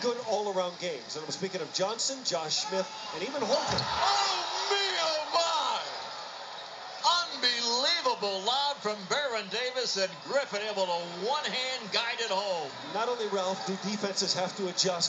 good all-around games. And I'm speaking of Johnson, Josh Smith, and even Holton. Oh, me, oh, my! Unbelievable lob from Baron Davis and Griffin able to one-hand guide it home. Not only, Ralph, do defenses have to adjust,